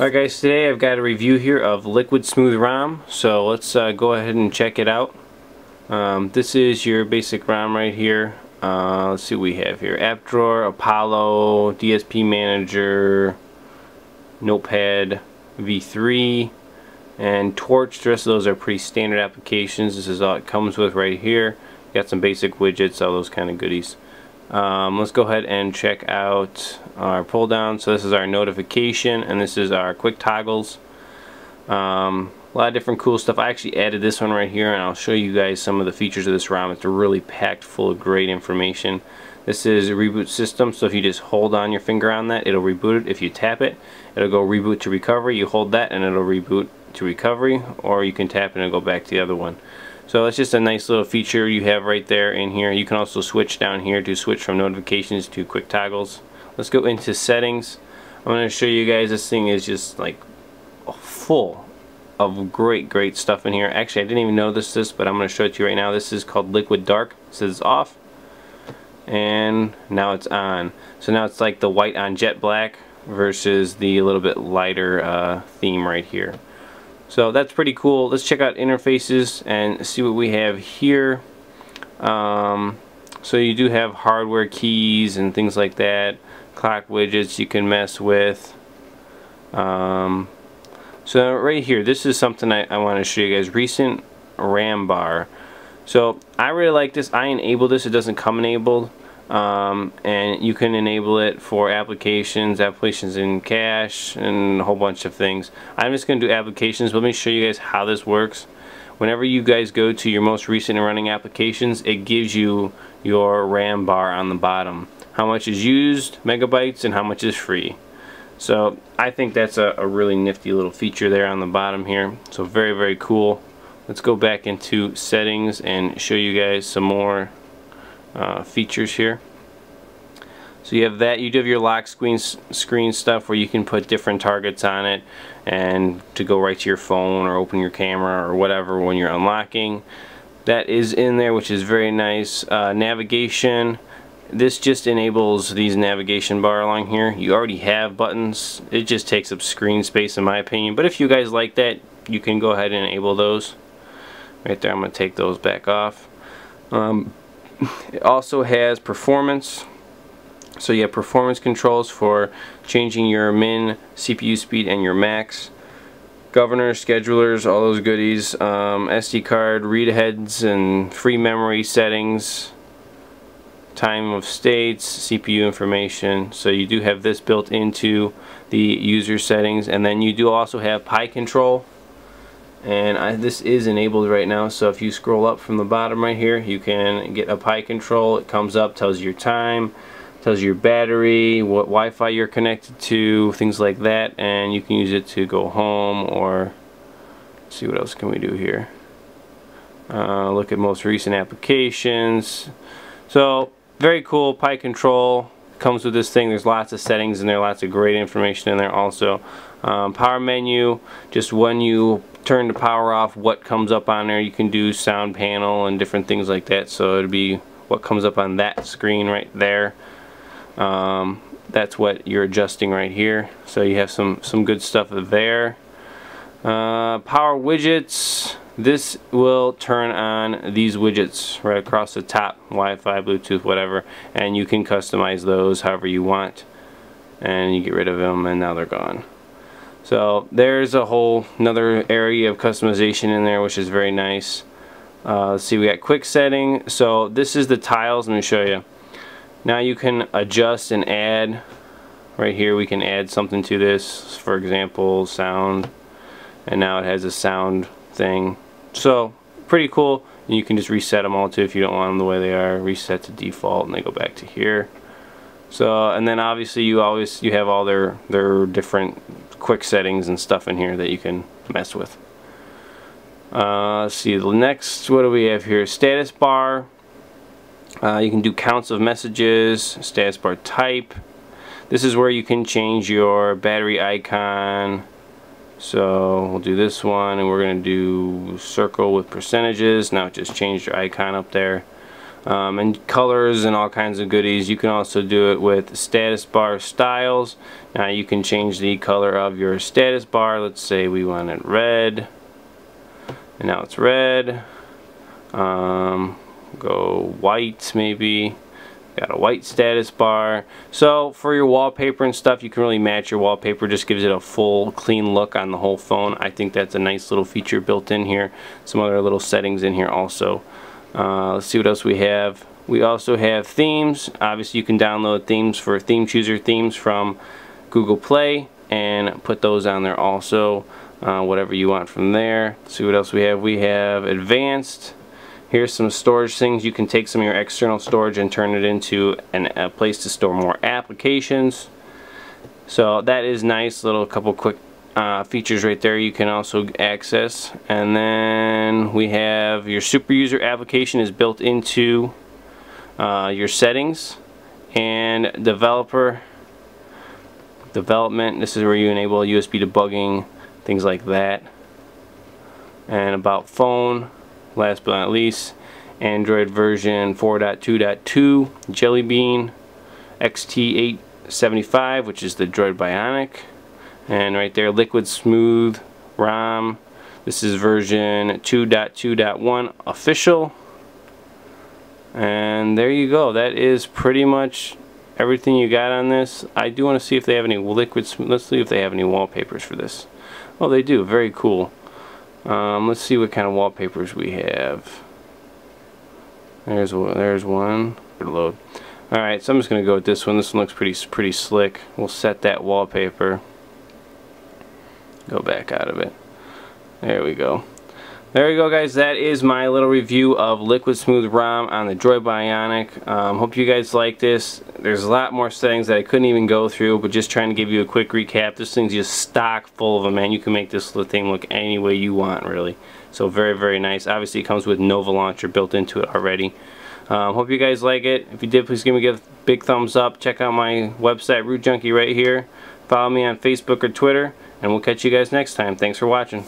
Alright guys, today I've got a review here of Liquid Smooth ROM, so let's uh, go ahead and check it out. Um, this is your basic ROM right here. Uh, let's see what we have here. App Drawer, Apollo, DSP Manager, Notepad V3, and Torch. The rest of those are pretty standard applications. This is all it comes with right here. Got some basic widgets, all those kind of goodies. Um, let's go ahead and check out our pull down. So this is our notification and this is our quick toggles. Um, a lot of different cool stuff. I actually added this one right here and I'll show you guys some of the features of this ROM. It's really packed full of great information. This is a reboot system so if you just hold on your finger on that it'll reboot it. If you tap it it'll go reboot to recovery. You hold that and it'll reboot to recovery or you can tap it and go back to the other one. So it's just a nice little feature you have right there in here. You can also switch down here to switch from notifications to quick toggles. Let's go into settings. I'm going to show you guys this thing is just like full of great great stuff in here. Actually I didn't even notice this but I'm going to show it to you right now. This is called Liquid Dark. It says off and now it's on. So now it's like the white on jet black versus the little bit lighter uh, theme right here. So that's pretty cool. Let's check out interfaces and see what we have here. Um, so you do have hardware keys and things like that. Clock widgets you can mess with. Um, so right here, this is something I, I want to show you guys. Recent RAM bar. So I really like this. I enable this. It doesn't come enabled um, and you can enable it for applications, applications in cache, and a whole bunch of things. I'm just going to do applications. Let me show you guys how this works. Whenever you guys go to your most recent running applications, it gives you your RAM bar on the bottom. How much is used, megabytes, and how much is free. So I think that's a, a really nifty little feature there on the bottom here. So very, very cool. Let's go back into settings and show you guys some more uh, features here. So you have that, you do have your lock screen, screen stuff where you can put different targets on it and to go right to your phone or open your camera or whatever when you're unlocking. That is in there which is very nice. Uh, navigation, this just enables these navigation bar along here. You already have buttons, it just takes up screen space in my opinion. But if you guys like that, you can go ahead and enable those. Right there, I'm going to take those back off. Um, it also has performance. So you have performance controls for changing your min CPU speed and your max. Governors, schedulers, all those goodies. Um, SD card, read aheads and free memory settings. Time of states, CPU information. So you do have this built into the user settings. And then you do also have Pie control and I, this is enabled right now so if you scroll up from the bottom right here you can get a Pie control. It comes up tells you your time tells you your battery what Wi-Fi you're connected to things like that and you can use it to go home or see what else can we do here. Uh, look at most recent applications. So very cool Pie control. Comes with this thing. There's lots of settings in there lots of great information in there also. Um, power menu just when you turn the power off what comes up on there you can do sound panel and different things like that. So it'll be what comes up on that screen right there. Um, that's what you're adjusting right here. So you have some some good stuff there. Uh, power widgets. This will turn on these widgets right across the top Wi-Fi Bluetooth whatever and you can customize those however you want and you get rid of them and now they're gone so there's a whole another area of customization in there which is very nice. Uh, let's see, we got quick setting. So this is the tiles. Let me show you. Now you can adjust and add. Right here we can add something to this. For example, sound. And now it has a sound thing. So pretty cool. And you can just reset them all too if you don't want them the way they are. Reset to default and they go back to here. So and then obviously you always you have all their their different quick settings and stuff in here that you can mess with. Uh, let's see, the next, what do we have here? Status bar. Uh, you can do counts of messages, status bar type. This is where you can change your battery icon. So we'll do this one and we're going to do circle with percentages. Now it just changed your icon up there. Um, and colors and all kinds of goodies. You can also do it with status bar styles. Now you can change the color of your status bar. Let's say we want it red. And now it's red. Um, go white maybe. Got a white status bar. So for your wallpaper and stuff, you can really match your wallpaper. Just gives it a full, clean look on the whole phone. I think that's a nice little feature built in here. Some other little settings in here also. Uh, let's see what else we have. We also have themes. Obviously you can download themes for theme chooser themes from Google Play and put those on there also. Uh, whatever you want from there. Let's see what else we have. We have advanced. Here's some storage things. You can take some of your external storage and turn it into an, a place to store more applications. So that is nice. Little couple quick uh, features right there you can also access. And then we have your super user application is built into uh, your settings. And developer development this is where you enable USB debugging things like that. And about phone last but not least Android version 4.2.2 Jelly Bean XT875 which is the Droid Bionic and right there liquid smooth ROM this is version 2.2.1 official. And there you go. That is pretty much everything you got on this. I do want to see if they have any liquid let's see if they have any wallpapers for this. Oh they do. Very cool. Um, let's see what kind of wallpapers we have. There's one there's one. Load. Alright so I'm just gonna go with this one. This one looks pretty pretty slick. We'll set that wallpaper go back out of it. There we go. There we go guys, that is my little review of Liquid Smooth ROM on the Droid Bionic. Um, hope you guys like this. There's a lot more settings that I couldn't even go through, but just trying to give you a quick recap. This thing's just stock full of them, man. You can make this little thing look any way you want, really. So very, very nice. Obviously it comes with Nova Launcher built into it already. Um, hope you guys like it. If you did, please give me a big thumbs up. Check out my website, RootJunky, right here. Follow me on Facebook or Twitter. And we'll catch you guys next time. Thanks for watching.